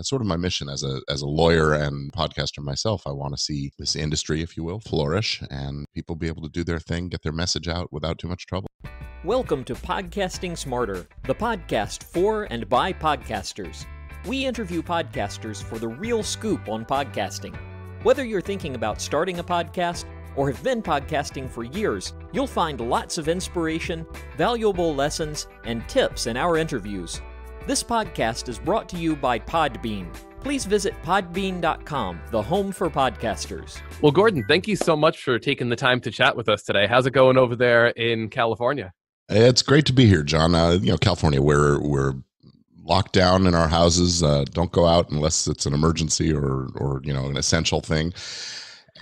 that's sort of my mission as a as a lawyer and podcaster myself. I want to see this industry, if you will, flourish and people be able to do their thing, get their message out without too much trouble. Welcome to Podcasting Smarter, the podcast for and by podcasters. We interview podcasters for the real scoop on podcasting. Whether you're thinking about starting a podcast or have been podcasting for years, you'll find lots of inspiration, valuable lessons, and tips in our interviews. This podcast is brought to you by Podbean. Please visit podbean.com, the home for podcasters. Well, Gordon, thank you so much for taking the time to chat with us today. How's it going over there in California? It's great to be here, John. Uh, you know, California, we're we're locked down in our houses. Uh, don't go out unless it's an emergency or or you know an essential thing.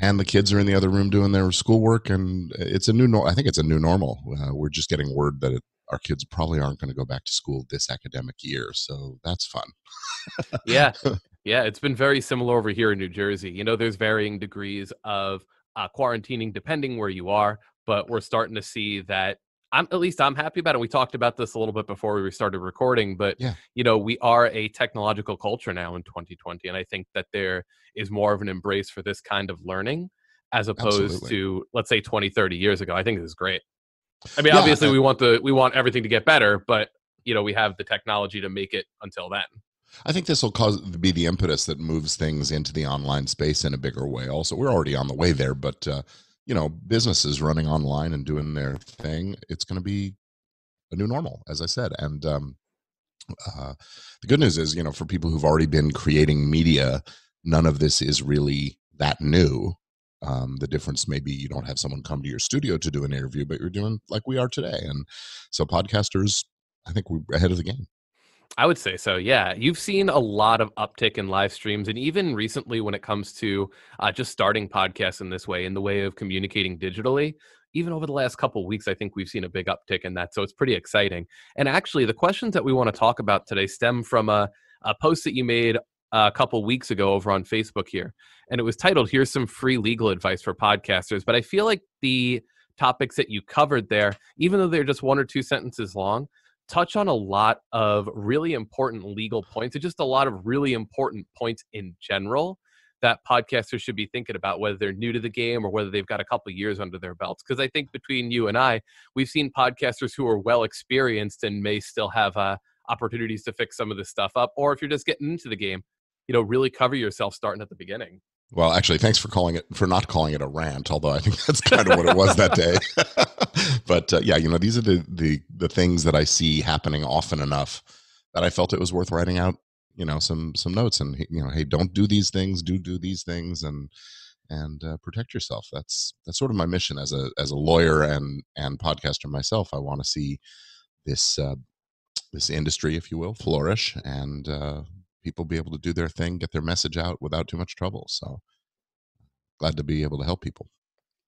And the kids are in the other room doing their schoolwork, and it's a new. No- I think it's a new normal. Uh, we're just getting word that it, our kids probably aren't going to go back to school this academic year, so that's fun. yeah, yeah, it's been very similar over here in New Jersey. You know, there's varying degrees of uh, quarantining depending where you are, but we're starting to see that I'm at least I'm happy about it. We talked about this a little bit before we started recording, but Yeah. you know, we are a technological culture now in 2020, and I think that there is more of an embrace for this kind of learning as opposed Absolutely. to let's say 20, 30 years ago. I think this is great. I mean, Yeah, obviously we want the we want everything to get better, but you know, we have the technology to make it until then. I think this will cause be the impetus that moves things into the online space in a bigger way. Also, we're already on the way there, but uh, you know, businesses running online and doing their thing, it's going to be a new normal, as I said. And um, uh, the good news is, you know, for people who've already been creating media, none of this is really that new. Um, the difference maybe you don't have someone come to your studio to do an interview, but you're doing like we are today. And so, podcasters, I think we're ahead of the game. I would say so. Yeah, you've seen a lot of uptick in live streams, and even recently, when it comes to uh, just starting podcasts in this way, in the way of communicating digitally, even over the last couple weeks, I think we've seen a big uptick in that. So it's pretty exciting. And actually, the questions that we want to talk about today stem from a, a post that you made a couple weeks ago over on Facebook here, and it was titled "Here's some free legal advice for podcasters." But I feel like the topics that you covered there, even though they're just one or two sentences long touch on a lot of really important legal points and just a lot of really important points in general that podcasters should be thinking about whether they're new to the game or whether they've got a couple years under their belts because i think between you and i we've seen podcasters who are well experienced and may still have uh, opportunities to fix some of this stuff up or if you're just getting into the game you know really cover yourself starting at the beginning Well, actually, thanks for calling it for not calling it a rant. Although I think that's kind of what it was that day. but uh, yeah, you know, these are the, the the things that I see happening often enough that I felt it was worth writing out. You know, some some notes and you know, hey, don't do these things. Do do these things and and uh, protect yourself. That's that's sort of my mission as a as a lawyer and and podcaster myself. I want to see this uh, this industry, if you will, flourish and uh, people be able to do their thing, get their message out without too much trouble. So glad to be able to help people.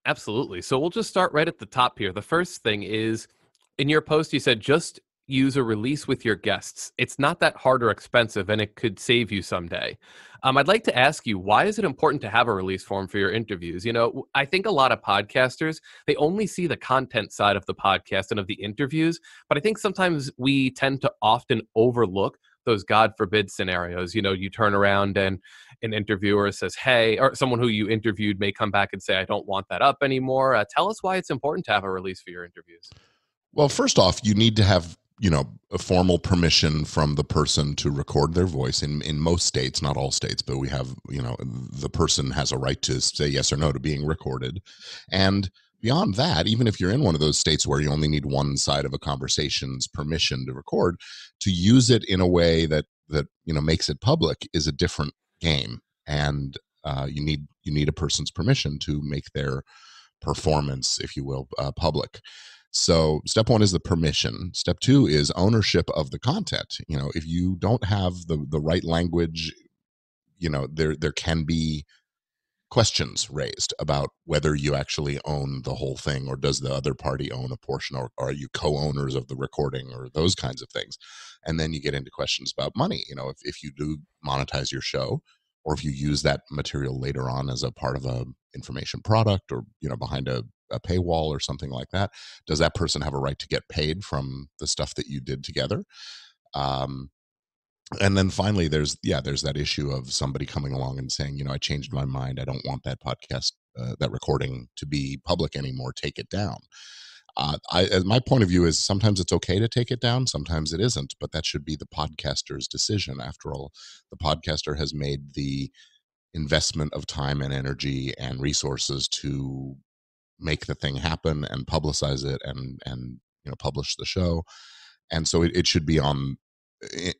Absolutely. So we'll just start right at the top here. The first thing is in your post, you said just use a release with your guests. It's not that hard or expensive, and it could save you someday. Um, I'd like to ask you, why is it important to have a release form for your interviews? You know, I think a lot of podcasters, they only see the content side of the podcast and of the interviews, but I think sometimes we tend to often overlook those God forbid scenarios. You know, you turn around and an interviewer says, Hey, or someone who you interviewed may come back and say, I don't want that up anymore. Uh, tell us why it's important to have a release for your interviews. Well, first off, you need to have you know a formal permission from the person to record their voice in in most states not all states but we have you know the person has a right to say yes or no to being recorded and beyond that even if you're in one of those states where you only need one side of a conversation's permission to record to use it in a way that that you know makes it public is a different game and uh, you need you need a person's permission to make their performance if you will uh, public so step one is the permission. Step two is ownership of the content. You know, if you don't have the the right language, you know, there there can be questions raised about whether you actually own the whole thing or does the other party own a portion or, are you co-owners of the recording or those kinds of things. And then you get into questions about money you know if, if you do monetize your show or if you use that material later on as a part of a information product or you know behind a, a paywall or something like that does that person have a right to get paid from the stuff that you did together? Um, and then finally there's yeah there's that issue of somebody coming along and saying you know i changed my mind. I don't want that podcast uh, that recording to be public anymore. Take it down. Uh, I, my point of view is sometimes it's okay to take it down sometimes it isn't but that should be the podcaster's decision. After all the podcaster has made the investment of time and energy and resources to make the thing happen and publicize it and and you know publish the show. And so it, it should be on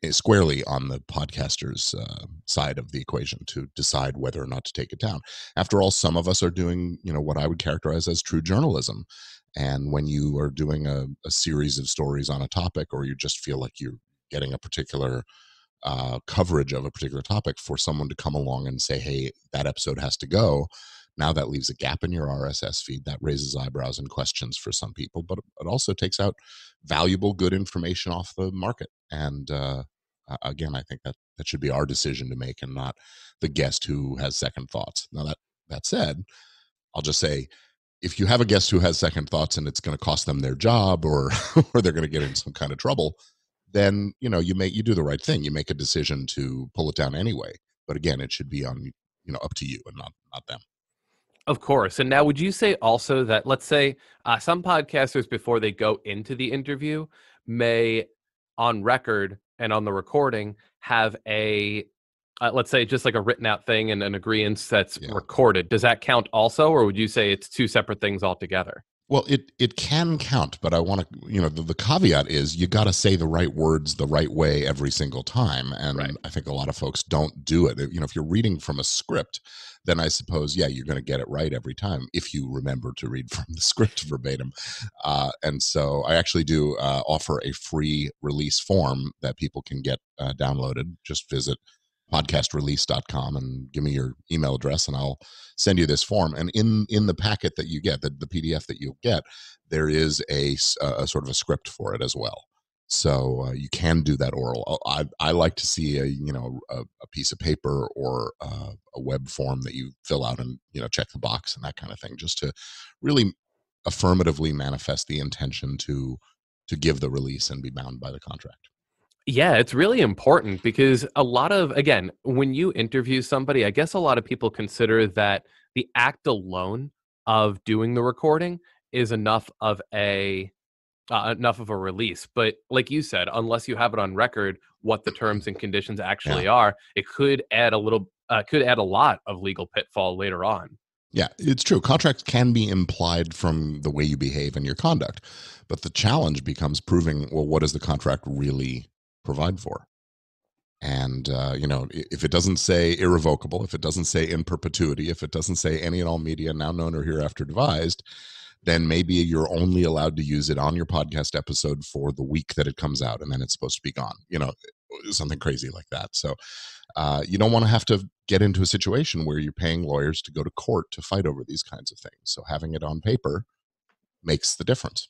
squarely on the podcaster's uh, side of the equation to decide whether or not to take it down. After all, some of us are doing, you know, what I would characterize as true journalism. And when you are doing a, a series of stories on a topic, or you just feel like you're getting a particular uh, coverage of a particular topic, for someone to come along and say, "Hey, that episode has to go," now that leaves a gap in your RSS feed that raises eyebrows and questions for some people, but it also takes out valuable, good information off the market. And uh, again, I think that that should be our decision to make, and not the guest who has second thoughts. Now that that said, I'll just say if you have a guest who has second thoughts and it's going to cost them their job or or they're going to get in some kind of trouble then you know you make you do the right thing you make a decision to pull it down anyway but again it should be on you know up to you and not not them of course. And now, would you say also that, let's say, uh, some podcasters, before they go into the interview, may on record and on the recording have a, uh, let's say, just like a written out thing and an agreement that's yeah. recorded? Does that count also? Or would you say it's two separate things altogether? Well, it it can count, but I want to, you know, the, the caveat is you got to say the right words the right way every single time, and right. I think a lot of folks don't do it. You know, if you're reading from a script, then I suppose yeah, you're going to get it right every time if you remember to read from the script verbatim. Uh, and so I actually do uh, offer a free release form that people can get uh, downloaded. Just visit podcastrelease.com and give me your email address and I'll send you this form. And in in the packet that you get, the, the PDF that you'll get, there is a, a sort of a script for it as well. So uh, you can do that oral. I, I like to see a you know a, a piece of paper or uh, a web form that you fill out and you know check the box and that kind of thing, just to really affirmatively manifest the intention to to give the release and be bound by the contract. Yeah, it's really important because a lot of, again, when you interview somebody, I guess a lot of people consider that the act alone of doing the recording is enough of a uh, enough of a release but like you said unless you have it on record what the terms and conditions actually yeah. are it could add a little uh, could add a lot of legal pitfall later on yeah, it's true. Contracts can be implied from the way you behave and your conduct. But the challenge becomes proving well, what does the contract really provide for. And, uh, you know, if it doesn't say irrevocable, if it doesn't say in perpetuity, if it doesn't say any and all media now known or hereafter devised, then maybe you're only allowed to use it on your podcast episode for the week that it comes out and then it's supposed to be gone, you know, something crazy like that. So, uh, you don't want to have to get into a situation where you're paying lawyers to go to court to fight over these kinds of things. So, having it on paper makes the difference.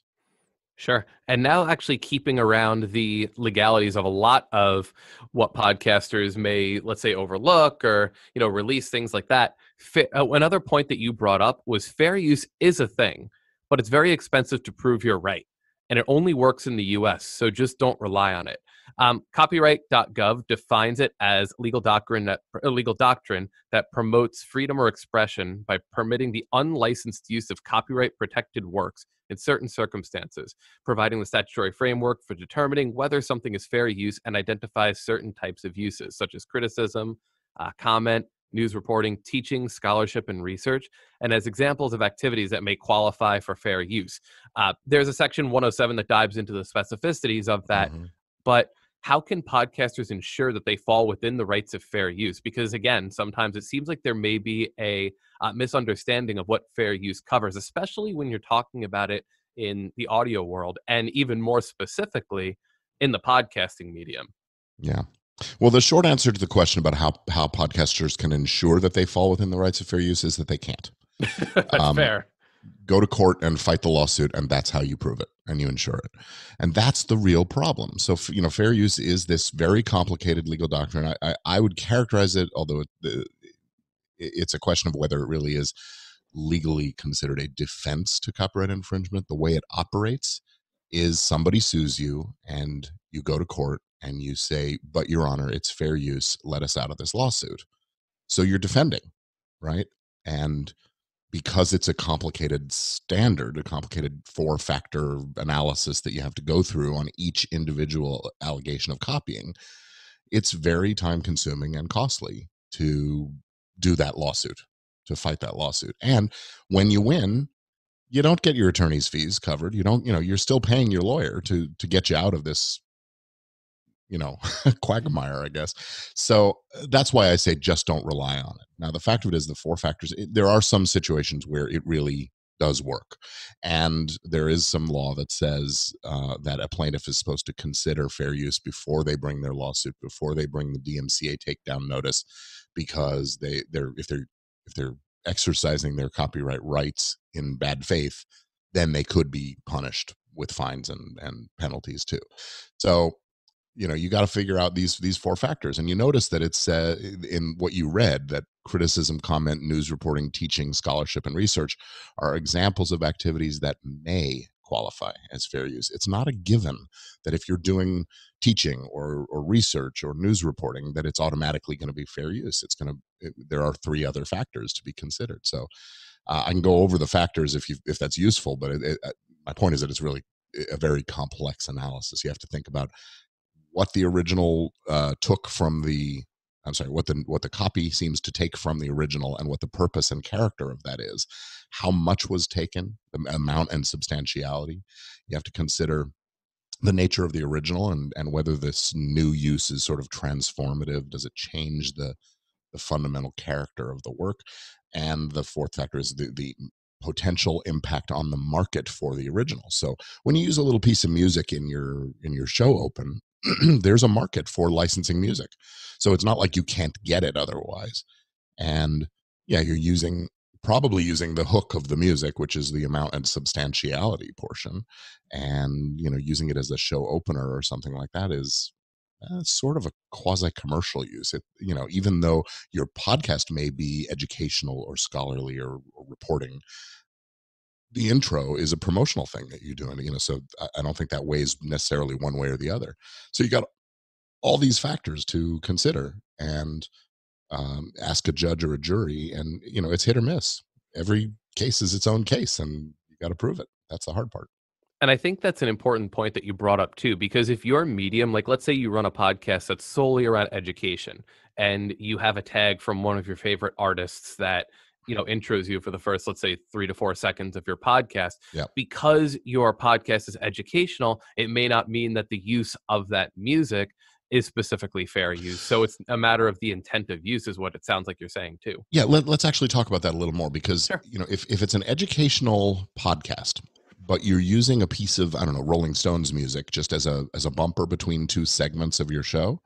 Sure. And now actually keeping around the legalities of a lot of what podcasters may, let's say, overlook or, you know, release things like that. Uh, another point that you brought up was fair use is a thing, but it's very expensive to prove you're right. And it only works in the US. So just don't rely on it. Um, copyright.gov defines it as legal doctrine that uh, legal doctrine that promotes freedom or expression by permitting the unlicensed use of copyright protected works in certain circumstances, providing the statutory framework for determining whether something is fair use and identifies certain types of uses, such as criticism, uh, comment, news reporting, teaching, scholarship, and research, and as examples of activities that may qualify for fair use. Uh, there's a section 107 that dives into the specificities of that, mm-hmm. but how can podcasters ensure that they fall within the rights of fair use? Because again, sometimes it seems like there may be a uh, misunderstanding of what fair use covers, especially when you're talking about it in the audio world and even more specifically in the podcasting medium. Yeah. Well, the short answer to the question about how, how podcasters can ensure that they fall within the rights of fair use is that they can't. That's um, fair. go to court and fight the lawsuit and that's how you prove it and you insure it. And that's the real problem. So you know fair use is this very complicated legal doctrine. I, I, I would characterize it although it, it's a question of whether it really is legally considered a defense to copyright infringement. The way it operates is somebody sues you and you go to court and you say, "But Your Honor, it's fair use. Let us out of this lawsuit." So you're defending, right? And because it's a complicated standard, a complicated four factor analysis that you have to go through on each individual allegation of copying, it's very time consuming and costly to do that lawsuit, to fight that lawsuit. And when you win, you don't get your attorney's fees covered. You don't, you know, you're still paying your lawyer to to get you out of this you know quagmire i guess. So uh, that's why i say just don't rely on it. Now the fact of it is the four factors it, there are some situations where it really does work. And there is some law that says uh, that a plaintiff is supposed to consider fair use before they bring their lawsuit before they bring the dmca takedown notice because they they're if they're if they're exercising their copyright rights in bad faith then they could be punished with fines and and penalties too. So you know you got to figure out these these four factors and you notice that it's uh, in what you read that criticism comment news reporting teaching scholarship and research are examples of activities that may qualify as fair use. It's not a given that if you're doing teaching or, or research or news reporting that it's automatically going to be fair use. It's going to it, there are three other factors to be considered. So uh, i can go over the factors if you if that's useful but it, it, uh, my point is that it's really a very complex analysis. You have to think about what the original uh, took from the I'm sorry, what the what the copy seems to take from the original and what the purpose and character of that is. How much was taken, the amount and substantiality. You have to consider the nature of the original and and whether this new use is sort of transformative. Does it change the the fundamental character of the work? And the fourth factor is the the potential impact on the market for the original. So when you use a little piece of music in your in your show open, there's a market for licensing music. So it's not like you can't get it otherwise. And yeah, you're using probably using the hook of the music, which is the amount and substantiality portion, and you know, using it as a show opener or something like that is uh, sort of a quasi commercial use. It you know, even though your podcast may be educational or scholarly or, or reporting, the intro is a promotional thing that you're doing you know so i don't think that weighs necessarily one way or the other. So you got all these factors to consider and um, ask a judge or a jury and you know it's hit or miss. Every case is its own case and you got to prove it. That's the hard part. And I think that's an important point that you brought up too, because if your medium, like let's say you run a podcast that's solely around education and you have a tag from one of your favorite artists that you know intros you for the first let's say three to four seconds of your podcast because your podcast is educational it may not mean that the use of that music is specifically fair use. So it's a matter of the intent of use is what it sounds like you're saying too. Yeah let, us actually talk about that a little more because sure. you know if, if it's an educational podcast but you're using a piece of i don't know rolling stones music just as a as a bumper between two segments of your show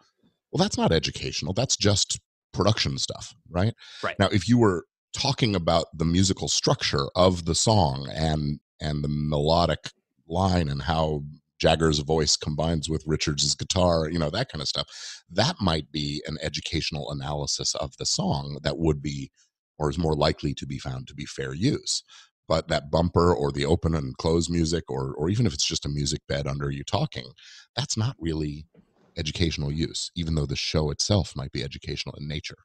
well that's not educational. That's just production stuff right? Right. Now if you were talking about the musical structure of the song and and the melodic line and how Jagger's voice combines with Richards's guitar, you know, that kind of stuff. That might be an educational analysis of the song that would be or is more likely to be found to be fair use. But that bumper or the open and close music or or even if it's just a music bed under you talking, that's not really educational use, even though the show itself might be educational in nature.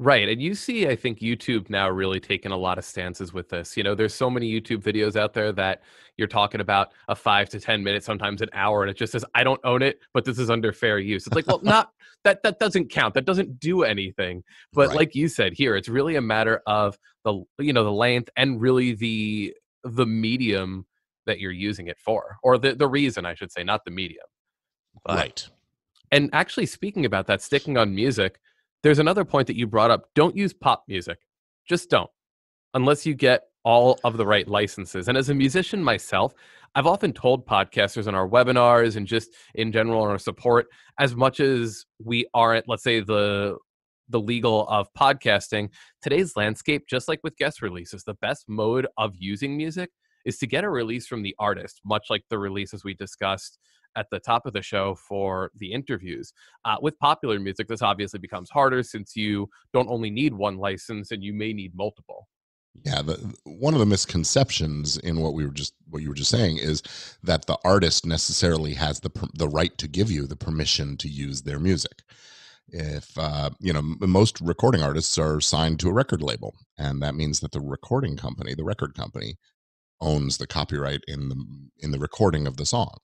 Right. And you see, I think YouTube now really taking a lot of stances with this. You know, there's so many YouTube videos out there that you're talking about a five to 10 minutes, sometimes an hour, and it just says, I don't own it, but this is under fair use. It's like, well, not that, that doesn't count. That doesn't do anything. But right. like you said here, it's really a matter of the, you know, the length and really the, the medium that you're using it for, or the, the reason I should say, not the medium. But, right. And actually, speaking about that, sticking on music, there's another point that you brought up. Don't use pop music. Just don't. Unless you get all of the right licenses. And as a musician myself, I've often told podcasters in our webinars and just in general in our support, as much as we aren't, let's say, the the legal of podcasting, today's landscape, just like with guest releases, the best mode of using music is to get a release from the artist, much like the releases we discussed at the top of the show for the interviews. Uh, with popular music, this obviously becomes harder since you don't only need one license and you may need multiple. Yeah, the, one of the misconceptions in what we were just what you were just saying is that the artist necessarily has the the right to give you the permission to use their music. If uh, you know, most recording artists are signed to a record label, and that means that the recording company, the record company, owns the copyright in the in the recording of the song.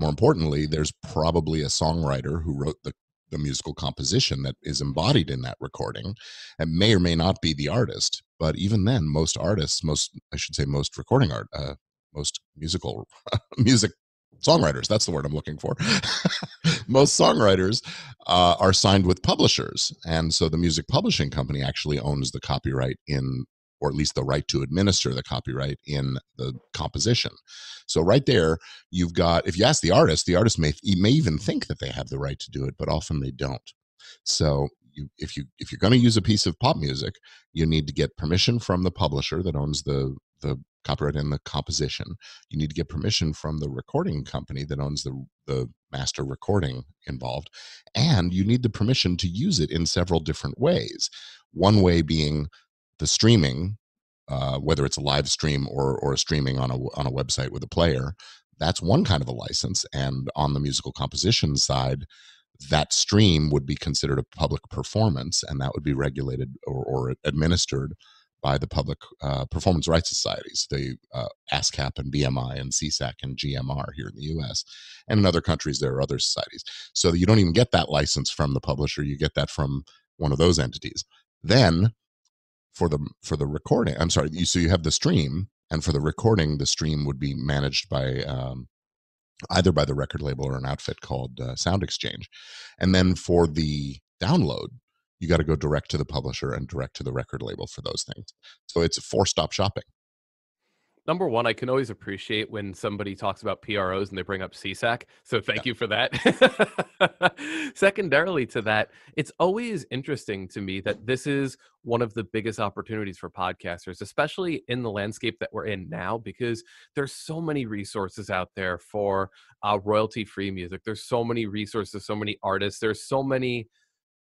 More importantly, there's probably a songwriter who wrote the the musical composition that is embodied in that recording. And may or may not be the artist but even then most artists most i should say most recording art uh, most musical music songwriters that's the word i'm looking for. Most songwriters uh, are signed with publishers and so the music publishing company actually owns the copyright in or at least the right to administer the copyright in the composition. So right there, you've got if you ask the artist, the artist may may even think that they have the right to do it, but often they don't. So you, if you if you're going to use a piece of pop music, you need to get permission from the publisher that owns the the copyright in the composition. You need to get permission from the recording company that owns the the master recording involved, and you need the permission to use it in several different ways. One way being the streaming, uh, whether it's a live stream or or a streaming on a on a website with a player, that's one kind of a license. And on the musical composition side, that stream would be considered a public performance, and that would be regulated or, or administered by the public uh, performance rights societies, the uh, ASCAP and BMI and SESAC and GMR here in the U.S. And in other countries, there are other societies. So you don't even get that license from the publisher; you get that from one of those entities. Then for the for the recording i'm sorry you so you have the stream and for the recording the stream would be managed by um, either by the record label or an outfit called uh, SoundExchange. And then for the download you got to go direct to the publisher and direct to the record label for those things. So it's four stop shopping number one, I can always appreciate when somebody talks about PROs and they bring up SESAC. So thank yeah. you for that. Secondarily to that, it's always interesting to me that this is one of the biggest opportunities for podcasters, especially in the landscape that we're in now, because there's so many resources out there for uh, royalty-free music. There's so many resources, so many artists. There's so many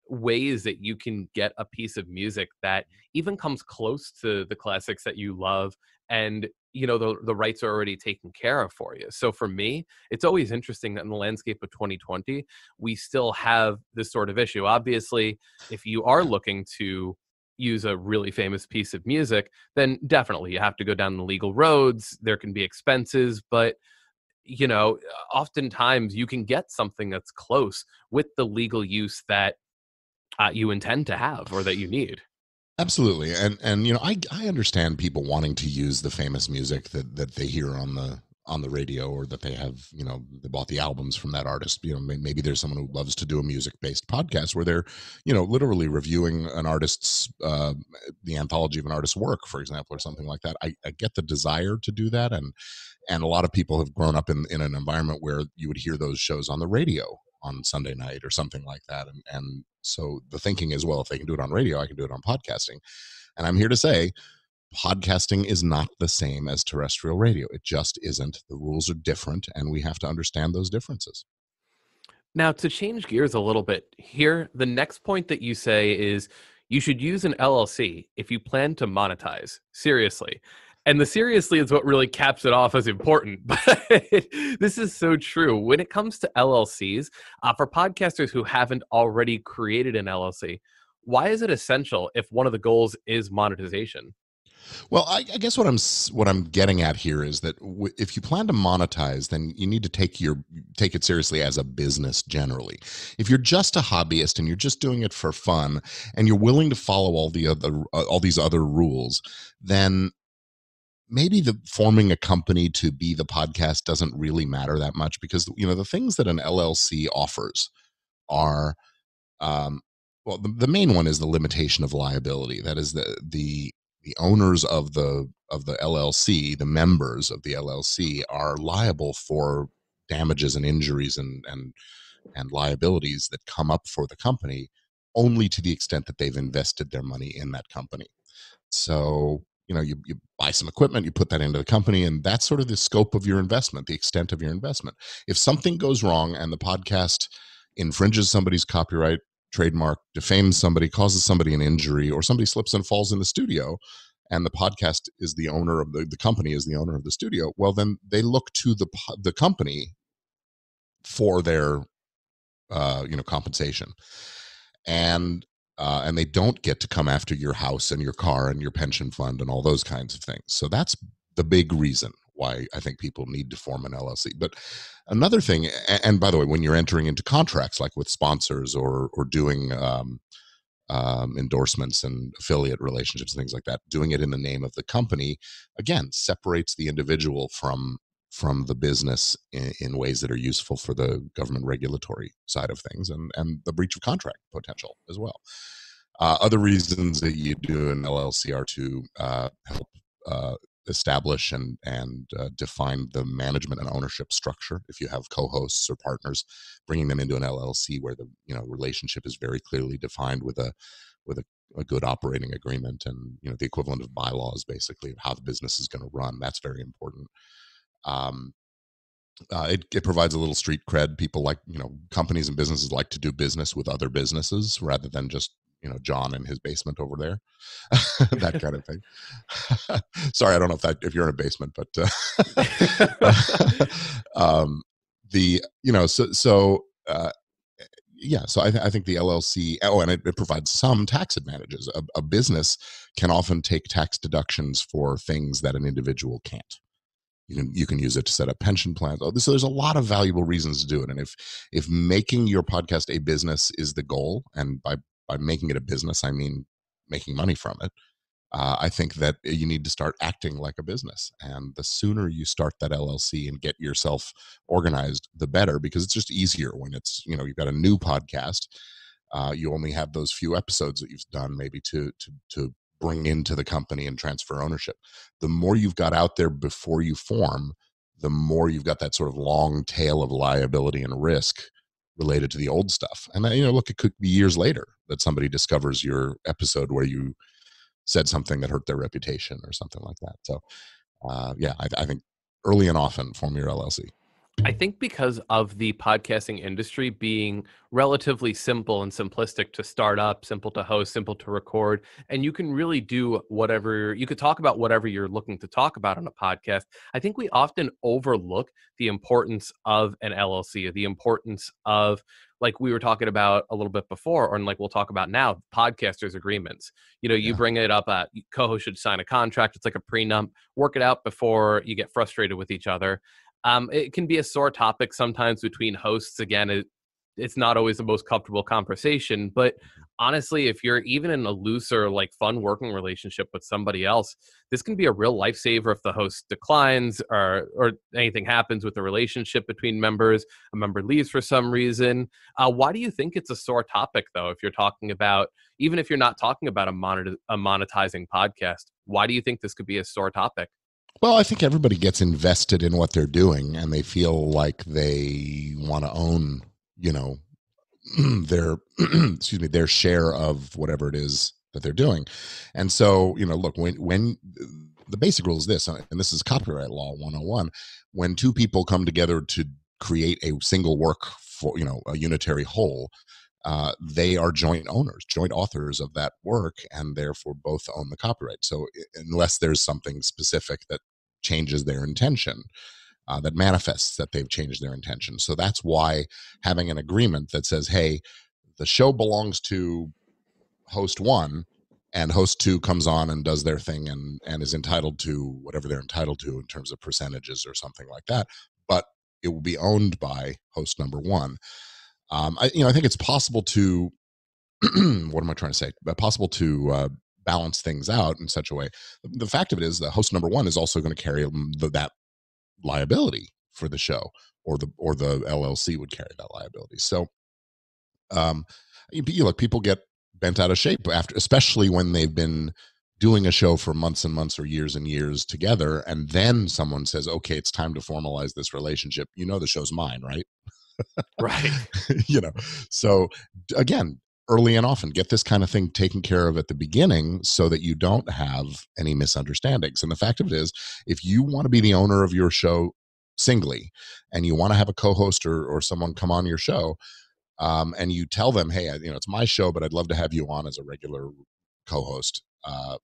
ways that you can get a piece of music that even comes close to the classics that you love and you know the the rights are already taken care of for you. So for me, it's always interesting that in the landscape of 2020, we still have this sort of issue. Obviously, if you are looking to use a really famous piece of music, then definitely you have to go down the legal roads. There can be expenses, but you know, oftentimes you can get something that's close with the legal use that uh, you intend to have or that you need. Absolutely, and and you know, I I understand people wanting to use the famous music that that they hear on the on the radio or that they have you know they bought the albums from that artist. You know maybe there's someone who loves to do a music based podcast where they're you know literally reviewing an artist's uh, the anthology of an artist's work for example or something like that. I, I get the desire to do that. And and a lot of people have grown up in in an environment where you would hear those shows on the radio on Sunday night or something like that. And, and so the thinking is, well, if they can do it on radio, I can do it on podcasting. And I'm here to say, podcasting is not the same as terrestrial radio. It just isn't. The rules are different, and we have to understand those differences. Now, to change gears a little bit here, the next point that you say is you should use an LLC if you plan to monetize. Seriously. And the seriously is what really caps it off as important. But this is so true. When it comes to LLCs, uh, for podcasters who haven't already created an LLC, why is it essential if one of the goals is monetization? Well, I, I, guess what I'm what I'm getting at here is that w- if you plan to monetize, then you need to take your take it seriously as a business generally. If you're just a hobbyist and you're just doing it for fun and you're willing to follow all the other uh, all these other rules, then maybe the forming a company to be the podcast doesn't really matter that much because you know the things that an LLC offers are um, well the, the main one is the limitation of liability. That is the the the owners of the of the LLC the members of the LLC are liable for damages and injuries and and and liabilities that come up for the company only to the extent that they've invested their money in that company. So you know you, you buy some equipment you put that into the company and that's sort of the scope of your investment the extent of your investment. If something goes wrong and the podcast infringes somebody's copyright trademark defames somebody causes somebody an injury or somebody slips and falls in the studio and the podcast is the owner of the, the company is the owner of the studio well then they look to the the company for their uh, you know compensation. And uh, and they don't get to come after your house and your car and your pension fund and all those kinds of things so that's the big reason why I think people need to form an LLC. But another thing, and by the way, when you're entering into contracts like with sponsors or or doing um, um, endorsements and affiliate relationships and things like that, doing it in the name of the company again separates the individual from from the business in, in, ways that are useful for the government regulatory side of things and and the breach of contract potential as well. Uh, other reasons that you do an LLC are to uh, help uh, establish and and uh, define the management and ownership structure if you have co-hosts or partners bringing them into an llc where the you know relationship is very clearly defined with a with a, a good operating agreement and you know the equivalent of bylaws basically of how the business is going to run that's very important um, uh, it, it provides a little street cred people like you know companies and businesses like to do business with other businesses rather than just you know John in his basement over there, that kind of thing. Sorry, I don't know if that if you're in a basement, but uh, um, the you know so so uh, yeah, so I, th- I, think the LLC oh, and it, it provides some tax advantages. A, a business can often take tax deductions for things that an individual can't you can you can use it to set up pension plans oh, so there's a lot of valuable reasons to do it and if if making your podcast a business is the goal and by by making it a business, I mean making money from it. Uh, I think that you need to start acting like a business. And the sooner you start that LLC and get yourself organized, the better, because it's just easier when it's, you know, you've got a new podcast. Uh, you only have those few episodes that you've done maybe to, to, to bring into the company and transfer ownership. The more you've got out there before you form, the more you've got that sort of long tail of liability and risk related to the old stuff. And you know, look, it could be years later that somebody discovers your episode where you said something that hurt their reputation or something like that. So, uh, yeah, I, I think early and often form your LLC. I think because of the podcasting industry being relatively simple and simplistic to start up, simple to host, simple to record, and you can really do whatever you could talk about whatever you're looking to talk about on a podcast. I think we often overlook the importance of an LLC, the importance of like we were talking about a little bit before, or like we'll talk about now, podcasters agreements. You know, you yeah. bring it up, uh, co-host should sign a contract. It's like a prenup. Work it out before you get frustrated with each other. Um, it can be a sore topic sometimes between hosts. Again, it, it's not always the most comfortable conversation, but honestly, if you're even in a looser, like fun working relationship with somebody else, this can be a real lifesaver if the host declines or or anything happens with the relationship between members. A member leaves for some reason. Uh, why do you think it's a sore topic, though? If you're talking about, even if you're not talking about a, monet- a monetizing podcast, why do you think this could be a sore topic? Well, I think everybody gets invested in what they're doing and they feel like they want to own, you know, their excuse me, their share of whatever it is that they're doing. And so, you know, look, when when the basic rule is this, uh, and this is copyright law 101, when two people come together to create a single work for, you know, a unitary whole, uh, they are joint owners, joint authors of that work, and therefore both own the copyright. So, unless there's something specific that changes their intention, uh, that manifests that they've changed their intention. So that's why having an agreement that says, "Hey, the show belongs to host one." And host two comes on and does their thing and, and is entitled to whatever they're entitled to in terms of percentages or something like that. But it will be owned by host number one um, I, you know, I think it's possible to, what am I trying to say? Possible to uh, balance things out in such a way. The fact of it is the host number one is also going to carry the, that liability for the show, or the or the LLC would carry that liability. So, um, you, you look, people get bent out of shape after, especially when they've been doing a show for months and months or years and years together, and then someone says, "Okay, it's time to formalize this relationship." You know, the show's mine, right? Right. You know so again early and often get this kind of thing taken care of at the beginning so that you don't have any misunderstandings and the fact of it is if you want to be the owner of your show singly and you want to have a co-host or, or someone come on your show um, and you tell them hey you know it's my show but i'd love to have you on as a regular co-host uh,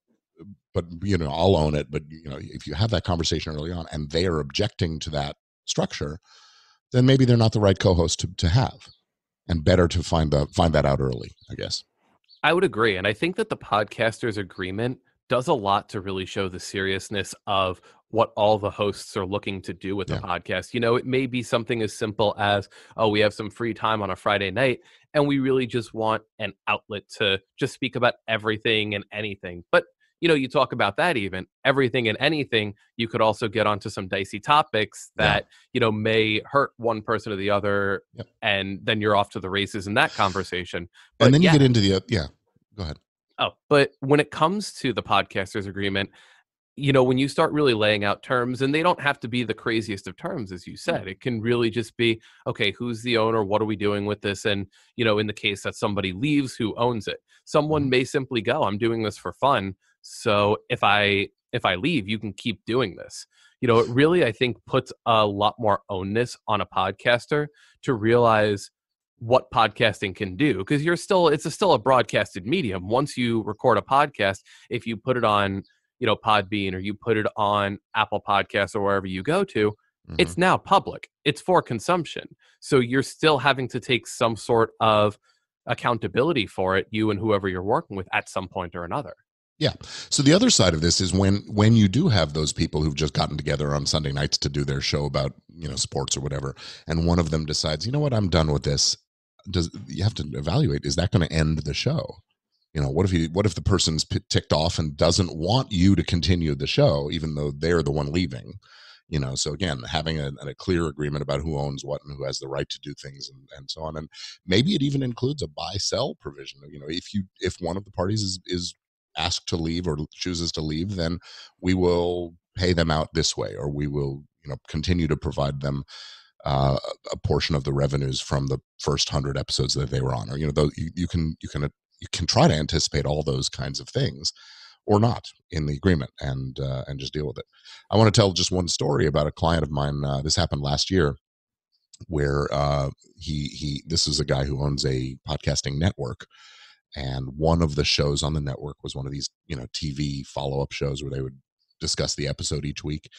but you know i'll own it but you know if you have that conversation early on and they are objecting to that structure then maybe they're not the right co-host to, to have and better to find the find that out early i guess i would agree and i think that the podcasters agreement does a lot to really show the seriousness of what all the hosts are looking to do with yeah. the podcast. You know, it may be something as simple as, oh, we have some free time on a Friday night and we really just want an outlet to just speak about everything and anything. But you know, you talk about that even everything and anything, you could also get onto some dicey topics that, yeah. you know, may hurt one person or the other. Yep. And then you're off to the races in that conversation. But and then you yeah. get into the, yeah, go ahead. Oh, but when it comes to the podcasters agreement, you know, when you start really laying out terms, and they don't have to be the craziest of terms, as you said, it can really just be, okay, who's the owner? What are we doing with this? And, you know, in the case that somebody leaves, who owns it? Someone mm-hmm. may simply go, I'm doing this for fun. So if I if I leave, you can keep doing this. You know, it really I think puts a lot more onus on a podcaster to realize what podcasting can do because you're still it's a, still a broadcasted medium once you record a podcast if you put it on you know podbean or you put it on apple podcasts or wherever you go to mm-hmm. it's now public it's for consumption so you're still having to take some sort of accountability for it you and whoever you're working with at some point or another yeah. So the other side of this is when when you do have those people who've just gotten together on Sunday nights to do their show about, you know, sports or whatever, and one of them decides, "You know what? I'm done with this." Does you have to evaluate is that going to end the show? you know what if you what if the person's ticked off and doesn't want you to continue the show even though they're the one leaving you know so again having a, a, clear agreement about who owns what and who has the right to do things and, and so on and maybe it even includes a buy sell provision you know if you if one of the parties is is asked to leave or chooses to leave then we will pay them out this way or we will you know continue to provide them uh, a portion of the revenues from the first hundred episodes that they were on, or you know, though you, you can you can you can try to anticipate all those kinds of things or not in the agreement and uh, and just deal with it. I want to tell just one story about a client of mine uh, this happened last year where uh, he he this is a guy who owns a podcasting network and one of the shows on the network was one of these you know tv follow-up shows where they would discuss the episode each week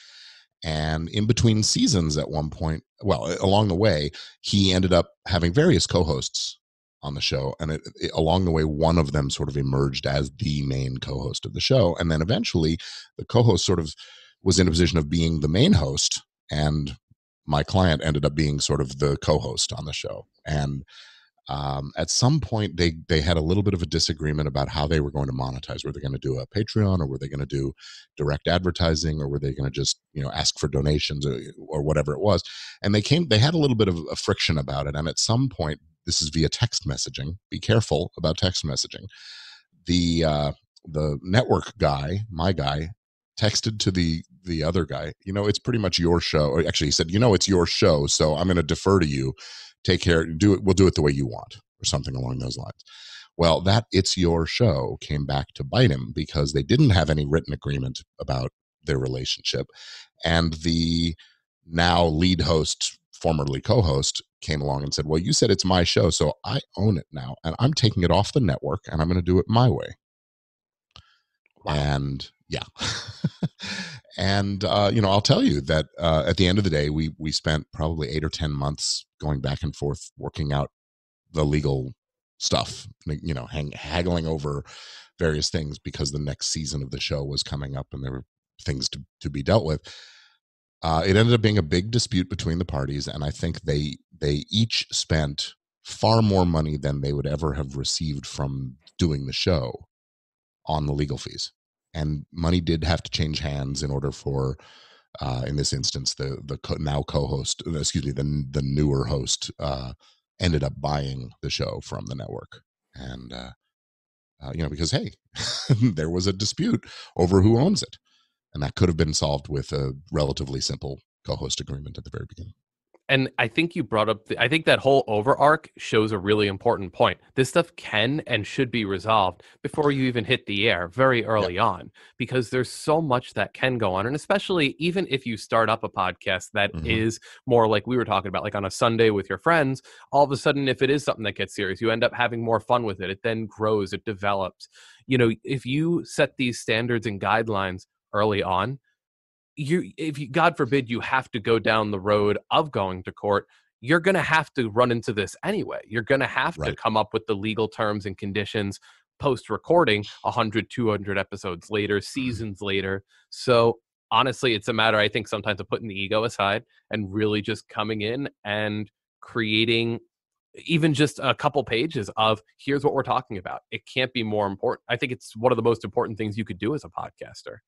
and in between seasons at one point well along the way he ended up having various co-hosts on the show and it, it, along the way one of them sort of emerged as the main co-host of the show and then eventually the co-host sort of was in a position of being the main host and my client ended up being sort of the co-host on the show and um, at some point they they had a little bit of a disagreement about how they were going to monetize were they going to do a patreon or were they going to do direct advertising or were they going to just you know ask for donations or, or whatever it was and they came they had a little bit of a friction about it and at some point this is via text messaging. Be careful about text messaging. The uh, the network guy, my guy, texted to the the other guy. You know, it's pretty much your show. Actually, he said, "You know, it's your show, so I'm going to defer to you. Take care. Do it. We'll do it the way you want, or something along those lines." Well, that it's your show came back to bite him because they didn't have any written agreement about their relationship, and the now lead host formerly co-host came along and said, "Well, you said it's my show, so I own it now, and I'm taking it off the network, and I'm going to do it my way." Wow. And yeah, and uh, you know, I'll tell you that uh, at the end of the day, we we spent probably eight or ten months going back and forth working out the legal stuff, you know, hang, haggling over various things because the next season of the show was coming up, and there were things to to be dealt with uh, it ended up being a big dispute between the parties, and I think they they each spent far more money than they would ever have received from doing the show on the legal fees. And money did have to change hands in order for, uh, in this instance, the the co- now co-host, uh, excuse me, the the newer host uh, ended up buying the show from the network, and uh, uh, you know because hey, there was a dispute over who owns it. And that could have been solved with a relatively simple co-host agreement at the very beginning and I think you brought up, the, I think that whole over arc shows a really important point. This stuff can and should be resolved before you even hit the air very early on, because there's so much that can go on. And especially even if you start up a podcast that mm-hmm. is more like we were talking about, like on a Sunday with your friends, all of a sudden, if it is something that gets serious, you end up having more fun with it. It then grows, it develops. You know, if you set these standards and guidelines early on, you if you god forbid you have to go down the road of going to court you're going to have to run into this anyway. You're going to have right. to come up with the legal terms and conditions post recording 100 200 episodes later mm-hmm. seasons later. So honestly it's a matter i think sometimes of putting the ego aside and really just coming in and creating even just a couple pages of here's what we're talking about. It can't be more important. I think it's one of the most important things you could do as a podcaster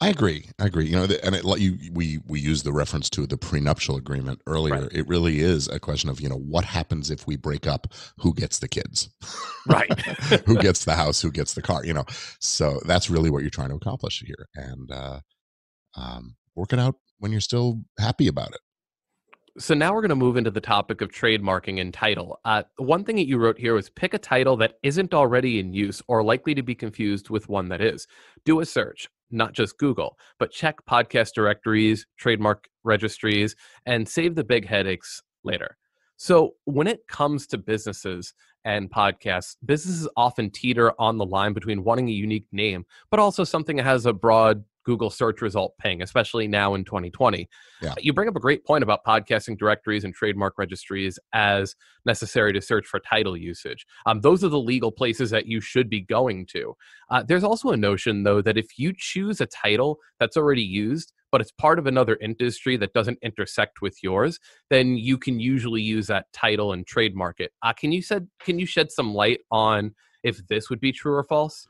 I agree. I agree. You know, and it, let you, we we use the reference to the prenuptial agreement earlier. Right. It really is a question of you know what happens if we break up. Who gets the kids? Right. who gets the house? Who gets the car? You know. So that's really what you're trying to accomplish here, and uh, um, work it out when you're still happy about it. So now we're going to move into the topic of trademarking and title. Uh, one thing that you wrote here was pick a title that isn't already in use or likely to be confused with one that is. Do a search not just Google, but check podcast directories, trademark registries, and save the big headaches later. So, when it comes to businesses and podcasts, businesses often teeter on the line between wanting a unique name, but also something that has a broad Google search result ping, especially now in 2020. Yeah. You bring up a great point about podcasting directories and trademark registries as necessary to search for title usage. Um, those are the legal places that you should be going to. Uh, there's also a notion, though, that if you choose a title that's already used, but it's part of another industry that doesn't intersect with yours, then you can usually use that title and trademark it. Uh, can you said can you shed some light on if this would be true or false?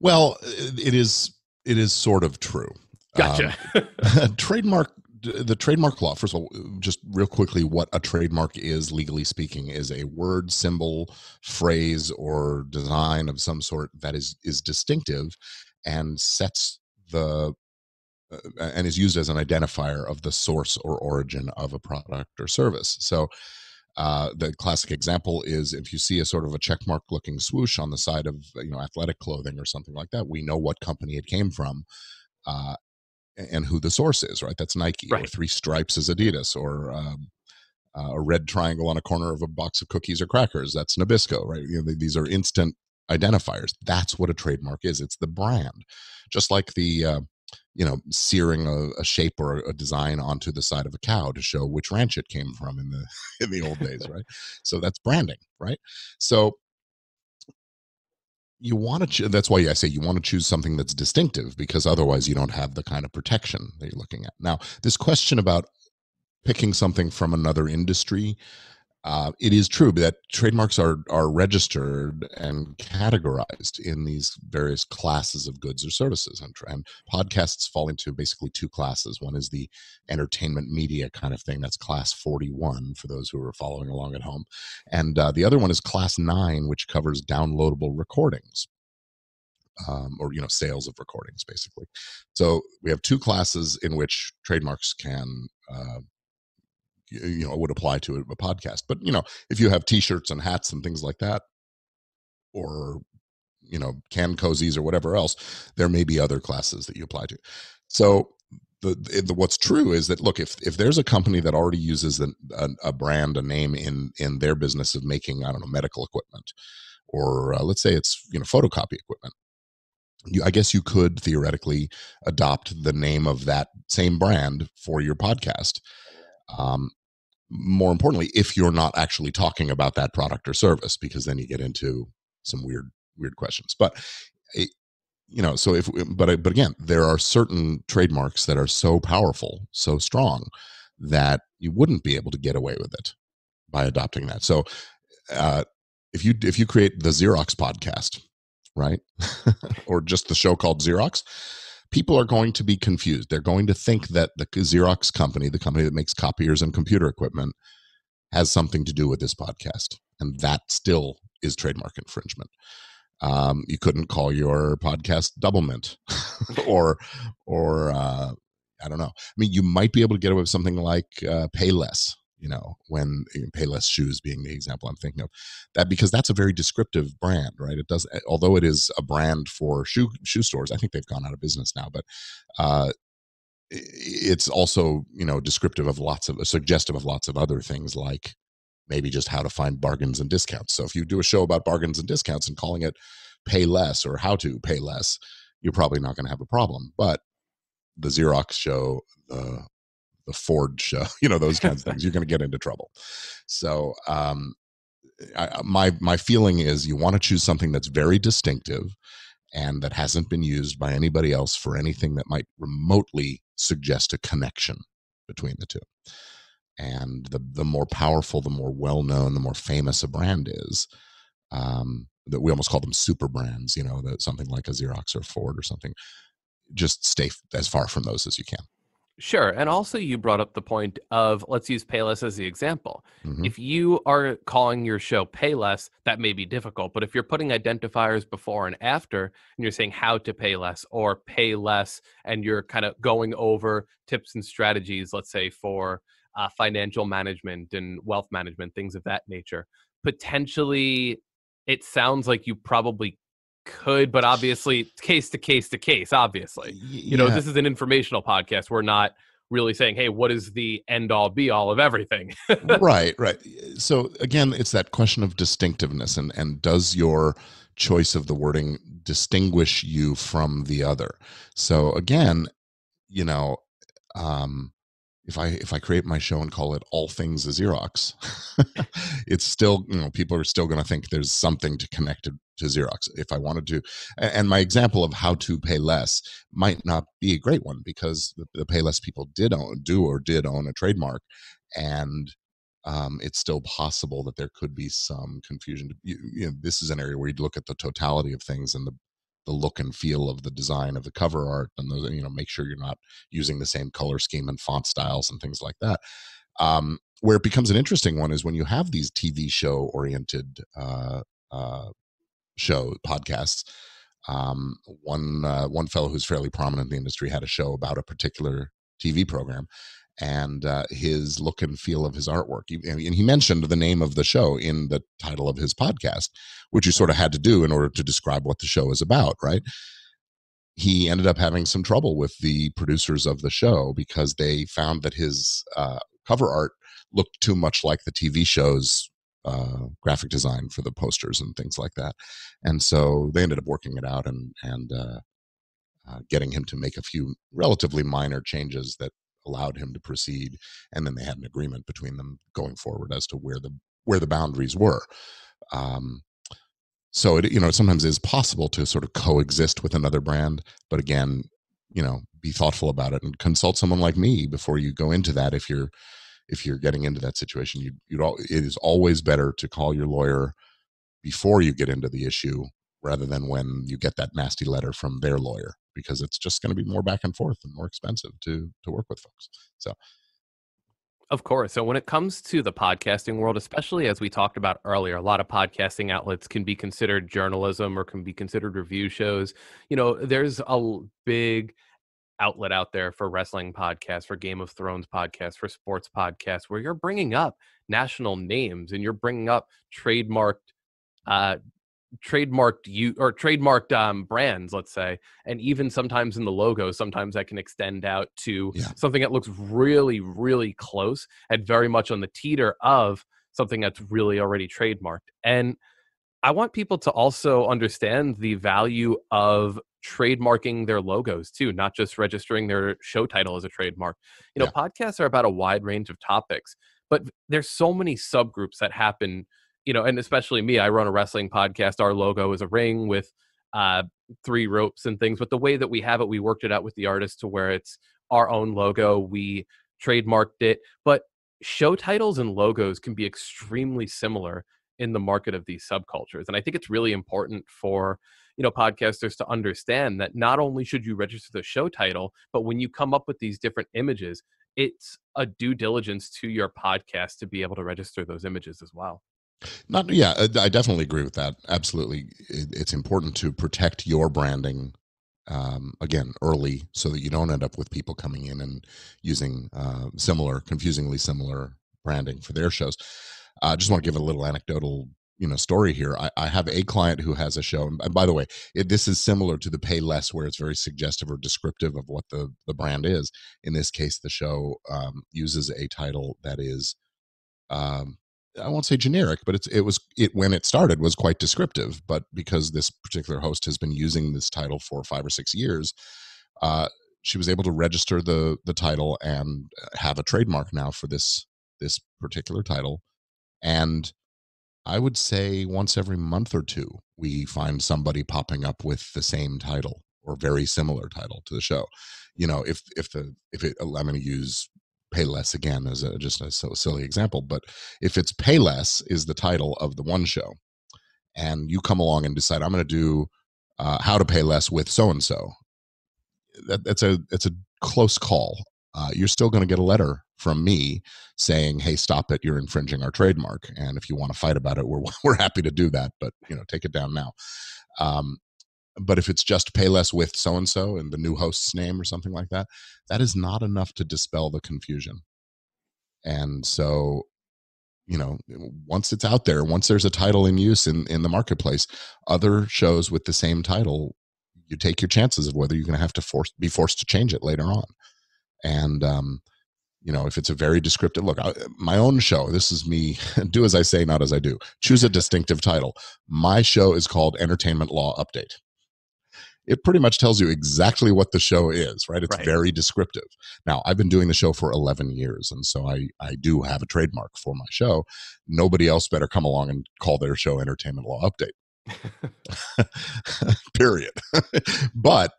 Well, it is it is sort of true. Gotcha. Um, trademark the trademark law first of all just real quickly what a trademark is legally speaking is a word symbol phrase or design of some sort that is is distinctive and sets the uh, and is used as an identifier of the source or origin of a product or service so uh, the classic example is if you see a sort of a checkmark looking swoosh on the side of you know athletic clothing or something like that, we know what company it came from. Uh, and who the source is, right? That's Nike, right. or three stripes is Adidas, or um, uh, a red triangle on a corner of a box of cookies or crackers. That's Nabisco, right? You know, these are instant identifiers. That's what a trademark is. It's the brand, just like the uh, you know searing a, a, shape or a design onto the side of a cow to show which ranch it came from in the in the old days right? So that's branding right? So you want to cho- that's why i say you want to choose something that's distinctive because otherwise you don't have the kind of protection that you're looking at. Now this question about picking something from another industry uh, it is true that trademarks are are registered and categorized in these various classes of goods or services, and, and, podcasts fall into basically two classes. One is the entertainment media kind of thing. That's class forty one for those who are following along at home, and uh, the other one is class nine, which covers downloadable recordings. Um, or you know sales of recordings basically so we have two classes in which trademarks can uh, you know would apply to a podcast but you know if you have t-shirts and hats and things like that or you know can cozies or whatever else there may be other classes that you apply to so the, the, what's true is that look if if there's a company that already uses a, a, a brand a name in in their business of making i don't know medical equipment or uh, let's say it's you know photocopy equipment you, I guess you could theoretically adopt the name of that same brand for your podcast. Um, more importantly, if you're not actually talking about that product or service, because then you get into some weird, weird questions. But it, you know, so if but but again, there are certain trademarks that are so powerful, so strong that you wouldn't be able to get away with it by adopting that. So, uh, if you if you create the Xerox podcast, right, or just the show called Xerox, people are going to be confused. They're going to think that the Xerox company, the company that makes copiers and computer equipment, has something to do with this podcast. And that still is trademark infringement. Um, you couldn't call your podcast Doublemint or or uh, I don't know. I mean, you might be able to get away with something like uh, Payless, you know, when Payless shoes being the example I'm thinking of, that because that's a very descriptive brand, right? It does, although it is a brand for shoe shoe stores. I think they've gone out of business now, but uh, it's also you know descriptive of lots of suggestive of lots of other things like maybe just how to find bargains and discounts. So if you do a show about bargains and discounts and calling it "Pay Less" or "How to Pay Less," you're probably not going to have a problem. But the Xerox show, the the Ford show, you know, those kinds of things, you're going to get into trouble. So, um, I, my my feeling is you want to choose something that's very distinctive and that hasn't been used by anybody else for anything that might remotely suggest a connection between the two. And the the more powerful, the more well known, the more famous a brand is. Um, that we almost call them super brands, you know, that something like a Xerox or Ford or something. Just stay as far from those as you can. Sure. And also, you brought up the point of let's use Payless as the example. Mhm. If you are calling your show Payless, that may be difficult. But if you're putting identifiers before and after, and you're saying how to pay less or pay less, and you're kind of going over tips and strategies, let's say for uh, financial management and wealth management, things of that nature, potentially it sounds like you probably could, but obviously case to case to case, obviously. You know this is an informational podcast. We're not really saying hey what is the end all be all of everything? Right right. So again it's that question of distinctiveness and and does your choice of the wording distinguish you from the other? So again you know um if i if i create my show and call it all things a xerox it's still you know people are still going to think there's something to connect it to xerox if i wanted to and my example of how to pay less might not be a great one because the, the pay less people did own do or did own a trademark and um, it's still possible that there could be some confusion. You, you know, this is an area where you'd look at the totality of things and the the look and feel of the design of the cover art, and those, you know, make sure you're not using the same color scheme and font styles and things like that. Um, where it becomes an interesting one is when you have these TV show oriented uh, uh, show podcasts. Um, one uh, one fellow who's fairly prominent in the industry had a show about a particular TV program, and uh, his look and feel of his artwork. And he mentioned the name of the show in the title of his podcast, which you sort of had to do in order to describe what the show is about, right? He ended up having some trouble with the producers of the show because they found that his uh, cover art looked too much like the TV show's uh, graphic design for the posters and things like that. And so they ended up working it out and and uh, uh, getting him to make a few relatively minor changes that allowed him to proceed. And then they had an agreement between them going forward as to where the where the boundaries were. Um, so it you know sometimes is possible to sort of coexist with another brand, but again, you know, be thoughtful about it and consult someone like me before you go into that. If you're if you're getting into that situation, you you'd all, it is always better to call your lawyer before you get into the issue rather than when you get that nasty letter from their lawyer because it's just going to be more back and forth and more expensive to to work with folks. So Of course. So when it comes to the podcasting world, especially as we talked about earlier, a lot of podcasting outlets can be considered journalism or can be considered review shows. You know, there's a big outlet out there for wrestling podcasts, for Game of Thrones podcasts, for sports podcasts, where you're bringing up national names and you're bringing up trademarked, uh, trademarked you or trademarked um, brands, let's say, and even sometimes in the logo, sometimes that can extend out to Yeah. something that looks really, really close and very much on the teeter of something that's really already trademarked. And I want people to also understand the value of trademarking their logos too, not just registering their show title as a trademark. You know, podcasts are about a wide range of topics, but there's so many subgroups that happen, you know, and especially me, I run a wrestling podcast. Our logo is a ring with uh three ropes and things, but the way that we have it, we worked it out with the artist to where it's our own logo. We trademarked it, but show titles and logos can be extremely similar in the market of these subcultures and i think it's really important for you know podcasters to understand that not only should you register the show title but when you come up with these different images it's a due diligence to your podcast to be able to register those images as well Not yeah, uh, I definitely agree with that. Absolutely, it's important to protect your branding um, again early so that you don't end up with people coming in and using uh, similar confusingly similar branding for their shows i uh, just want to give a little anecdotal you know story here I, I, have a client who has a show and by the way it, this is similar to the pay less where it's very suggestive or descriptive of what the the brand is in this case the show um, uses a title that is um, I won't say generic, but it's it was it when it started was quite descriptive. But because this particular host has been using this title for five or six years, uh, she was able to register the the title and have a trademark now for this this particular title. And I would say once every month or two, we find somebody popping up with the same title or very similar title to the show. You know, if if the if it I'm going to use pay less again as a, just a so silly example but if it's pay less is the title of the one show and you come along and decide i'm going to do uh, how to pay less with so and so that's a it's a close call uh, you're still going to get a letter from me saying hey stop it you're infringing our trademark and if you want to fight about it we're, we're happy to do that but you know take it down now um, but if it's just pay less with so and so and the new host's name or something like that, that is not enough to dispel the confusion. And so, you know, once it's out there, once there's a title in use in, in the marketplace, other shows with the same title, you take your chances of whether you're going to have to force be forced to change it later on. And um, you know, if it's a very descriptive look, I, my own show, this is me, do as I say, not as I do. Choose a distinctive title. My show is called Entertainment Law Update it pretty much tells you exactly what the show is, right? It's right. very descriptive. Now, I've been doing the show for 11 years, and so I, I do have a trademark for my show. Nobody else better come along and call their show Entertainment Law Update. Period. but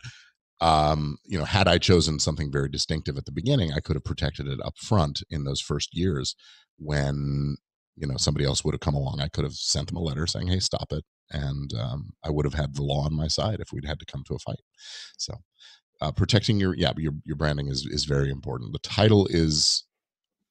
um, you know, had I chosen something very distinctive at the beginning, I could have protected it up front in those first years when you know somebody else would have come along. I could have sent them a letter saying, "Hey, stop it and um, I would have had the law on my side if we'd had to come to a fight. So, uh, protecting your yeah your your branding is is very important. The title is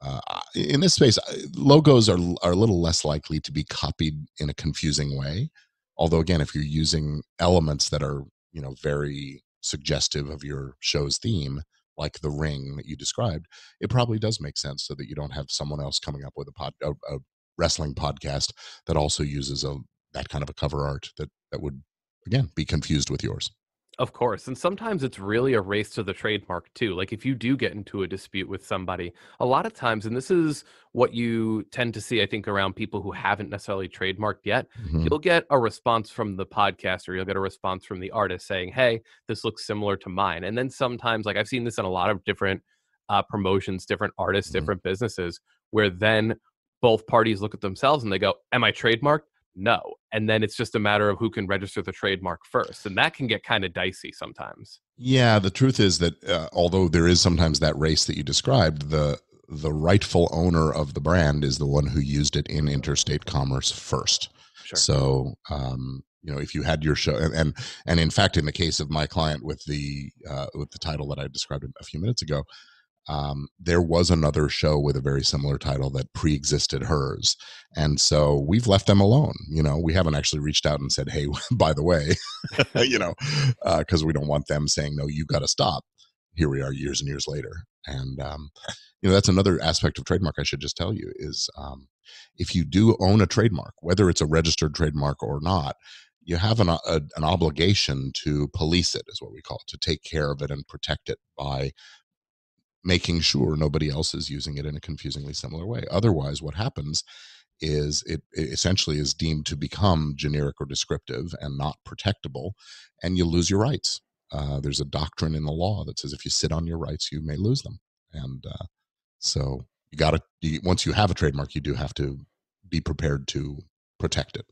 uh, in this space. Logos are are a little less likely to be copied in a confusing way. Although again, if you're using elements that are you know very suggestive of your show's theme, like the ring that you described, it probably does make sense so that you don't have someone else coming up with a pod a, a wrestling podcast that also uses a that kind of a cover art that that would again be confused with yours of course. And sometimes it's really a race to the trademark too. Like if you do get into a dispute with somebody, a lot of times, and this is what you tend to see, I think, around people who haven't necessarily trademarked yet, mm-hmm. you'll get a response from the podcaster, you'll get a response from the artist saying, Hey, this looks similar to mine. And then sometimes, like I've seen this in a lot of different uh, promotions, different artists, mm-hmm. different businesses, where then both parties look at themselves and they go, Am I trademarked? No and then it's just a matter of who can register the trademark first and that can get kind of dicey sometimes yeah the truth is that uh, although there is sometimes that race that you described the the rightful owner of the brand is the one who used it in interstate commerce first sure. so um, you know if you had your show and, and, and in fact in the case of my client with the uh, with the title that i described a few minutes ago um, there was another show with a very similar title that pre-existed hers and so we've left them alone you know? We haven't actually reached out and said hey by the way you know because uh, we don't want them saying no you got to stop. Here we are years and years later and um, you know that's another aspect of trademark i should just tell you is um, if you do own a trademark whether it's a registered trademark or not you have an, a, an obligation to police it is what we call it to take care of it and protect it by making sure nobody else is using it in a confusingly similar way. Otherwise, what happens is it, it, essentially is deemed to become generic or descriptive and not protectable, and you lose your rights. Uh, there's a doctrine in the law that says if you sit on your rights, you may lose them, and uh, so you got to. Once you have a trademark, you do have to be prepared to protect it.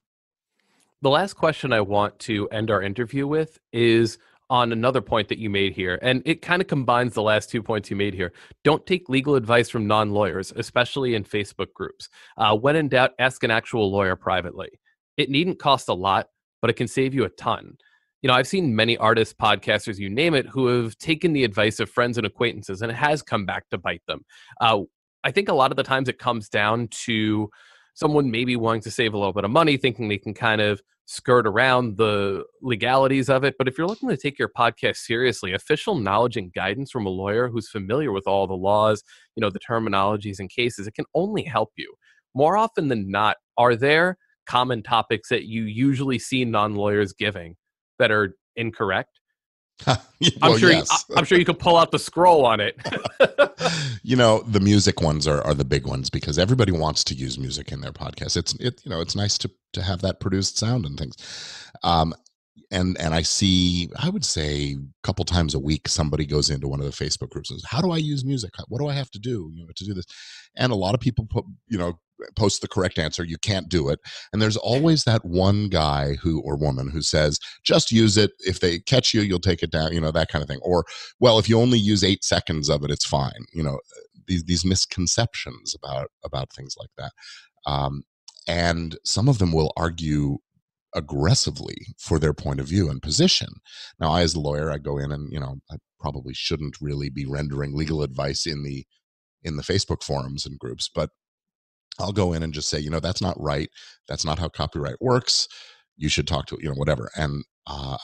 The last question I want to end our interview with is on another point that you made here, and it kind of combines the last two points you made here. Don't take legal advice from non lawyers, especially in Facebook groups. Uh, when in doubt, ask an actual lawyer privately. It needn't cost a lot, but it can save you a ton. You know, I've seen many artists, podcasters, you name it, who have taken the advice of friends and acquaintances, and it has come back to bite them. Uh, I think a lot of the times it comes down to someone maybe wanting to save a little bit of money, thinking they can kind of skirt around the legalities of it. But if you're looking to take your podcast seriously, official knowledge and guidance from a lawyer who's familiar with all the laws, you know, the terminologies and cases, it can only help you. More often than not, are there common topics that you usually see non lawyers giving that are incorrect? well, I'm sure. yes. You, I'm sure you could pull out the scroll on it. you know, the music ones are, are the big ones because everybody wants to use music in their podcast. It's it you know it's nice to to have that produced sound and things. Um, and and I see, I would say, a couple times a week, somebody goes into one of the Facebook groups and says, "How do I use music? What do I have to do, you know, to do this?" And a lot of people put, you know, post the correct answer. You can't do it. And there's always that one guy who or woman who says, just use it. If they catch you, you'll take it down, you know, that kind of thing. Or, well, if you only use eight seconds of it, it's fine. You know, these, these misconceptions about, about things like that. Um, and some of them will argue aggressively for their point of view and position. Now, I, as a lawyer, I go in and, you know, I probably shouldn't really be rendering legal advice in the, in the Facebook forums and groups, but I'll go in and just say, you know, that's not right. That's not how copyright works. You should talk to, you know, whatever. And uh,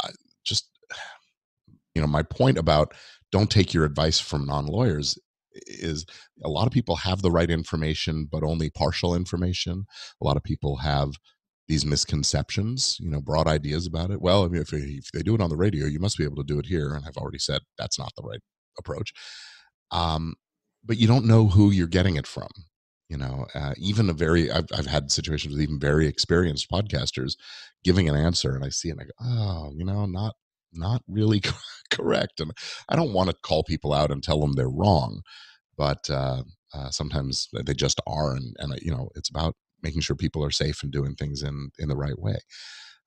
just, you know, my point about don't take your advice from non lawyers is a lot of people have the right information, but only partial information. A lot of people have these misconceptions, you know, broad ideas about it. Well, I mean, if, if they do it on the radio, you must be able to do it here. And I've already said that's not the right approach. Um, but you don't know who you're getting it from you know uh, even a very I've, I've had situations with even very experienced podcasters giving an answer and i see it and i go oh you know not not really correct and i don't want to call people out and tell them they're wrong but uh, uh, sometimes they just are and, and you know it's about making sure people are safe and doing things in in the right way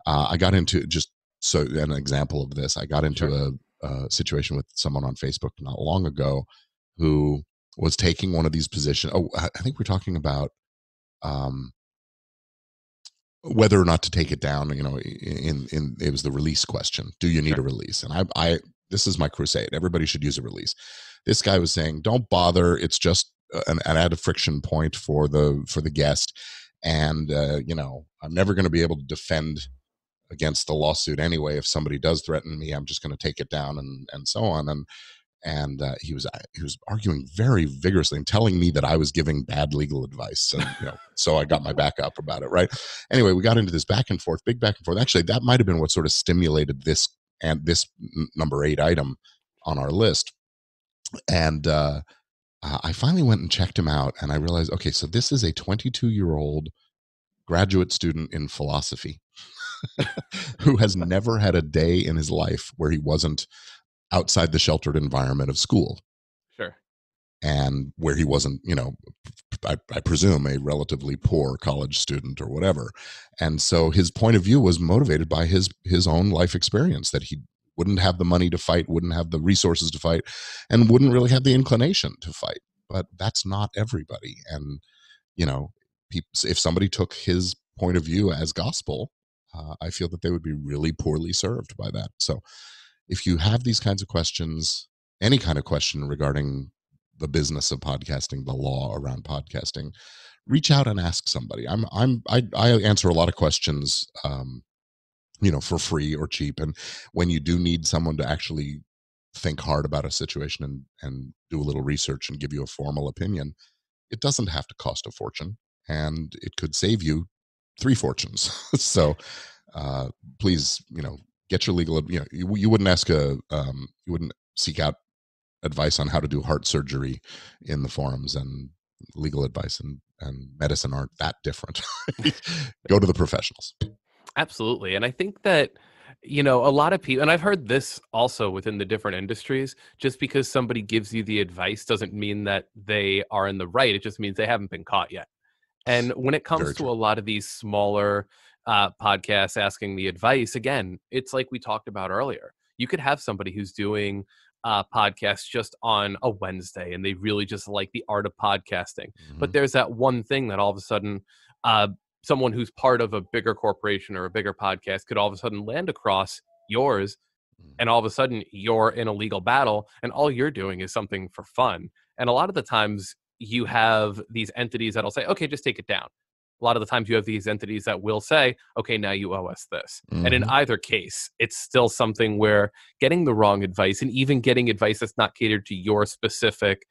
uh, i got into just so an example of this i got into sure. a, a situation with someone on facebook not long ago who was taking one of these positions. Oh, I think we're talking about um, whether or not to take it down. You know, in in it was the release question. Do you need sure. a release? And I, I this is my crusade. Everybody should use a release. This guy was saying, don't bother. It's just an, an added friction point for the for the guest, and uh, you know, I'm never going to be able to defend against the lawsuit anyway. If somebody does threaten me, I'm just going to take it down and and so on. And and uh, he was uh, he was arguing very vigorously and telling me that I was giving bad legal advice, you know, so I got my back up about it. Right. Anyway, we got into this back and forth, big back and forth. Actually, that might have been what sort of stimulated this and this number eight item on our list. And uh, I finally went and checked him out, and I realized, okay, so this is a 22 year old graduate student in philosophy. who has never had a day in his life where he wasn't outside the sheltered environment of school. Sure. And where he wasn't, you know, I, I, presume a relatively poor college student or whatever. And so his point of view was motivated by his his own life experience that he wouldn't have the money to fight, wouldn't have the resources to fight, and wouldn't really have the inclination to fight. But that's not everybody. And you know, if somebody took his point of view as gospel, uh, I feel that they would be really poorly served by that. So if you have these kinds of questions, any kind of question regarding the business of podcasting, the law around podcasting, reach out and ask somebody. I'm I'm I, I answer a lot of questions, um, you know, for free or cheap. And when you do need someone to actually think hard about a situation and and do a little research and give you a formal opinion, it doesn't have to cost a fortune, and it could save you three fortunes. so uh, please, you know, get your legal you know you, you wouldn't ask a um, you wouldn't seek out advice on how to do heart surgery in the forums and legal advice and and medicine aren't that different. Go to the professionals. Absolutely and i think that you know a lot of people and i've heard this also within the different industries just because somebody gives you the advice doesn't mean that they are in the right it just means they haven't been caught yet. And when it comes to a lot of these smaller uh, podcasts asking the advice, again, it's like we talked about earlier. You could have somebody who's doing uh, podcasts just on a Wednesday and they really just like the art of podcasting. Mm-hmm. But there's that one thing that all of a sudden, uh, someone who's part of a bigger corporation or a bigger podcast could all of a sudden land across yours. Mm. And all of a sudden, you're in a legal battle, and all you're doing is something for fun. And a lot of the times, you have these entities that'll say, okay, just take it down a lot of the times you have these entities that will say, okay, now you owe us this. Mm-hmm. And in mm-hmm. either case, it's still something where getting the wrong advice and even getting advice that's not catered to your specific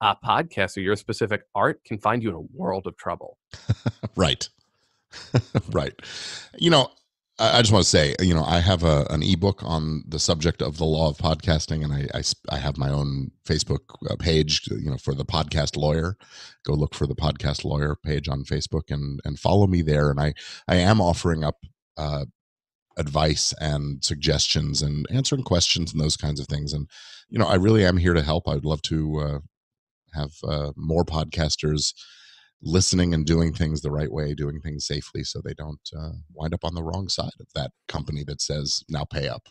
uh, podcast or your specific art can find you in a world of trouble. right. right. You know, I just want to say, you know, I have a, an ebook on the subject of the law of podcasting, and I, I, I, have my own Facebook uh, page, you know, for the podcast lawyer. Go look for the podcast lawyer page on Facebook and and follow me there. And I I am offering up uh, advice and suggestions and answering questions and those kinds of things. And you know, I really am here to help. I'd love to uh, have uh, more podcasters listening and doing things the right way, doing things safely so they don't uh, wind up on the wrong side of that company that says, now pay up.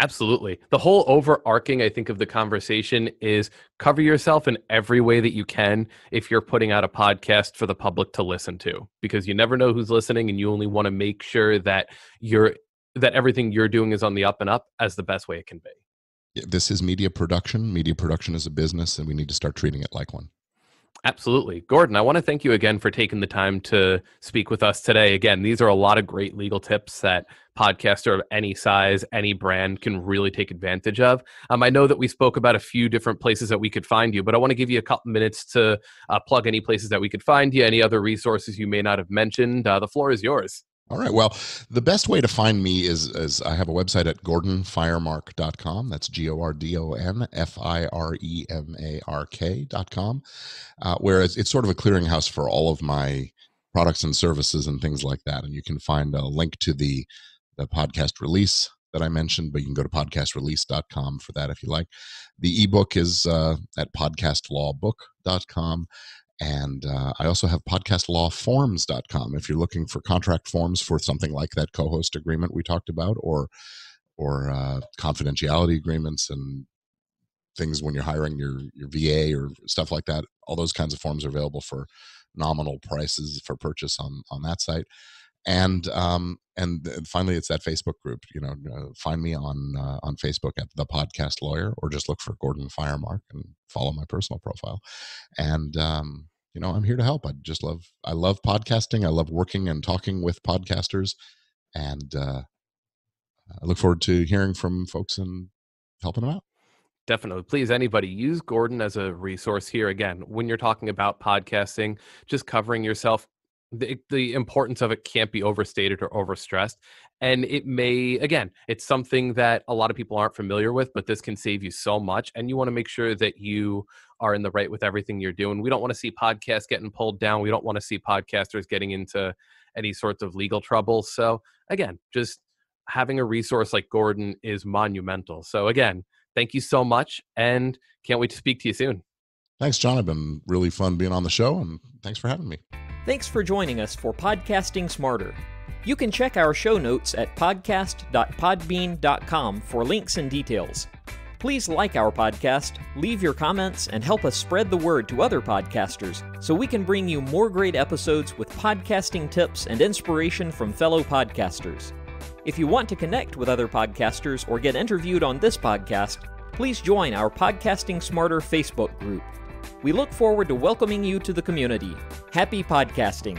Absolutely. The whole overarching, I think, of the conversation is cover yourself in every way that you can if you're putting out a podcast for the public to listen to, because you never know who's listening and you only want to make sure that you're that everything you're doing is on the up and up as the best way it can be. This is media production. Media production is a business, and we need to start treating it like one. Absolutely. Gordon, I want to thank you again for taking the time to speak with us today. Again, these are a lot of great legal tips that podcaster of any size, any brand can really take advantage of. Um, I know that we spoke about a few different places that we could find you, but I want to give you a couple minutes to uh, plug any places that we could find you, any other resources you may not have mentioned. Uh, the floor is yours. All right. Well, the best way to find me is, is I have a website at gordonfiremark.com. That's G O R D O N F I R E M A R K.com, uh, where it's, it's sort of a clearinghouse for all of my products and services and things like that. And you can find a link to the, the podcast release that I mentioned, but you can go to podcastrelease.com for that if you like. The ebook is uh, at podcastlawbook.com. And uh, I also have podcastlawforms.com if you're looking for contract forms for something like that co-host agreement we talked about or or uh, confidentiality agreements and things when you're hiring your your VA or stuff like that. All those kinds of forms are available for nominal prices for purchase on on that site. And um, and finally, it's that Facebook group. You know, uh, find me on uh, on Facebook at the Podcast Lawyer, or just look for Gordon Firemark and follow my personal profile. And um, you know, I'm here to help. I just love I love podcasting. I love working and talking with podcasters, and uh, I look forward to hearing from folks and helping them out. Definitely. Please, anybody, use Gordon as a resource here. Again, when you're talking about podcasting, just covering yourself, the, the importance of it can't be overstated or overstressed. And it may, again, it's something that a lot of people aren't familiar with, but this can save you so much. And you want to make sure that you are in the right with everything you're doing. We don't want to see podcasts getting pulled down. We don't want to see podcasters getting into any sorts of legal trouble. So, again, just having a resource like Gordon is monumental. So, again, thank you so much and can't wait to speak to you soon. Thanks, John. It's been really fun being on the show and thanks for having me. Thanks for joining us for Podcasting Smarter. You can check our show notes at podcast.podbean.com for links and details. Please like our podcast, leave your comments, and help us spread the word to other podcasters so we can bring you more great episodes with podcasting tips and inspiration from fellow podcasters. If you want to connect with other podcasters or get interviewed on this podcast, please join our Podcasting Smarter Facebook group. We look forward to welcoming you to the community. Happy podcasting!